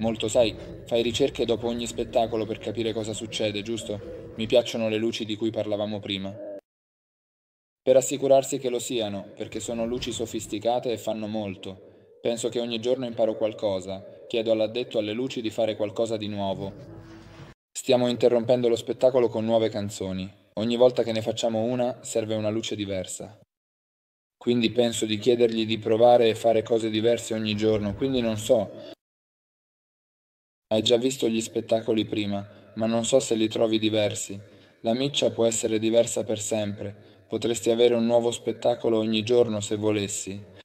Molto, sai, fai ricerche dopo ogni spettacolo per capire cosa succede, giusto? Mi piacciono le luci di cui parlavamo prima. Per assicurarsi che lo siano, perché sono luci sofisticate e fanno molto. Penso che ogni giorno imparo qualcosa, chiedo all'addetto alle luci di fare qualcosa di nuovo. Stiamo interrompendo lo spettacolo con nuove canzoni. Ogni volta che ne facciamo una serve una luce diversa. Quindi penso di chiedergli di provare e fare cose diverse ogni giorno, quindi non so, hai già visto gli spettacoli prima, ma non so se li trovi diversi. La miccia può essere diversa per sempre. Potresti avere un nuovo spettacolo ogni giorno se volessi.